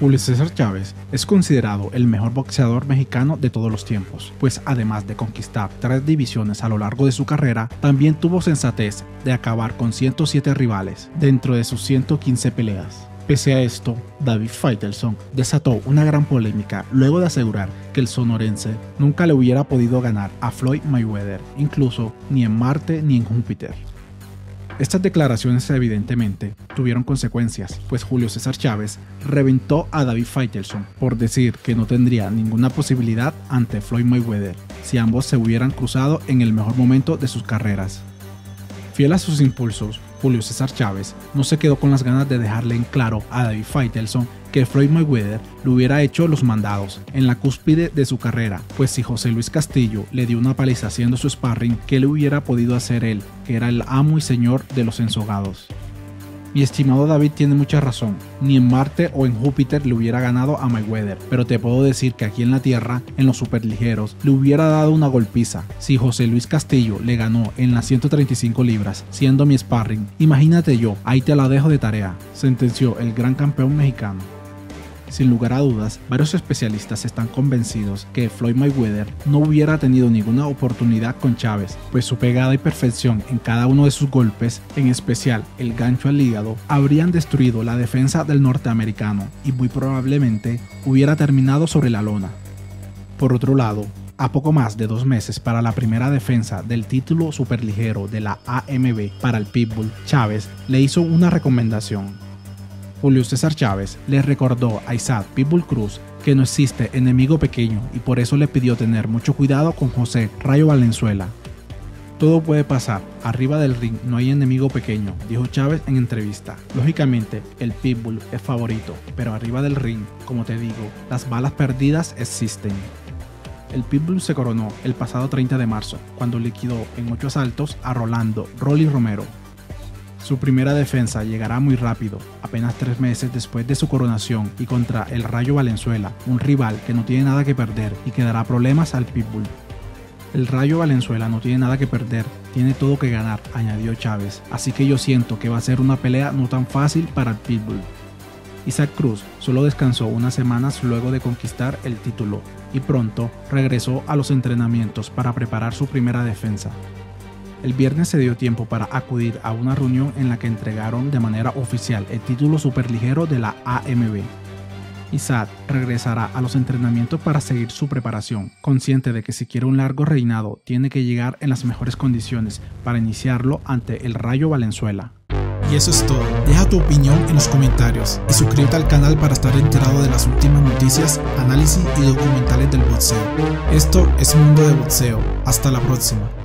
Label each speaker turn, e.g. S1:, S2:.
S1: Julio César Chávez es considerado el mejor boxeador mexicano de todos los tiempos, pues además de conquistar tres divisiones a lo largo de su carrera, también tuvo sensatez de acabar con 107 rivales dentro de sus 115 peleas. Pese a esto, David Faitelson desató una gran polémica luego de asegurar que el sonorense nunca le hubiera podido ganar a Floyd Mayweather, incluso ni en Marte ni en Júpiter. Estas declaraciones evidentemente tuvieron consecuencias, pues Julio César Chávez reventó a David Faitelson por decir que no tendría ninguna posibilidad ante Floyd Mayweather si ambos se hubieran cruzado en el mejor momento de sus carreras. Fiel a sus impulsos, Julio César Chávez no se quedó con las ganas de dejarle en claro a David Faitelson que Floyd Mayweather le hubiera hecho los mandados en la cúspide de su carrera, pues si José Luis Castillo le dio una paliza haciendo su sparring, ¿qué le hubiera podido hacer él, que era el amo y señor de los ensogados? Mi estimado David tiene mucha razón. Ni en Marte o en Júpiter le hubiera ganado a Mayweather, pero te puedo decir que aquí en la Tierra, en los superligeros, le hubiera dado una golpiza. Si José Luis Castillo le ganó en las 135 libras, siendo mi sparring, imagínate yo, ahí te la dejo de tarea, sentenció el gran campeón mexicano. Sin lugar a dudas, varios especialistas están convencidos que Floyd Mayweather no hubiera tenido ninguna oportunidad con Chávez, pues su pegada y perfección en cada uno de sus golpes, en especial el gancho al hígado, habrían destruido la defensa del norteamericano y muy probablemente hubiera terminado sobre la lona. Por otro lado, a poco más de dos meses para la primera defensa del título superligero de la AMB para el Pitbull, Chávez le hizo una recomendación Julio César Chávez le recordó a Isaac Pitbull Cruz que no existe enemigo pequeño y por eso le pidió tener mucho cuidado con José Rayo Valenzuela. Todo puede pasar, arriba del ring no hay enemigo pequeño, dijo Chávez en entrevista. Lógicamente, el Pitbull es favorito, pero arriba del ring, como te digo, las balas perdidas existen. El Pitbull se coronó el pasado 30 de marzo, cuando liquidó en 8 asaltos a Rolando Rolly Romero, su primera defensa llegará muy rápido, apenas tres meses después de su coronación y contra el Rayo Valenzuela, un rival que no tiene nada que perder y que dará problemas al Pitbull. El Rayo Valenzuela no tiene nada que perder, tiene todo que ganar, añadió Chávez, así que yo siento que va a ser una pelea no tan fácil para el Pitbull. Isaac Cruz solo descansó unas semanas luego de conquistar el título y pronto regresó a los entrenamientos para preparar su primera defensa. El viernes se dio tiempo para acudir a una reunión en la que entregaron de manera oficial el título superligero de la AMB. Isaac regresará a los entrenamientos para seguir su preparación, consciente de que si quiere un largo reinado tiene que llegar en las mejores condiciones para iniciarlo ante el Rayo Valenzuela.
S2: Y eso es todo. Deja tu opinión en los comentarios y suscríbete al canal para estar enterado de las últimas noticias, análisis y documentales del boxeo. Esto es Mundo de Boxeo. Hasta la próxima.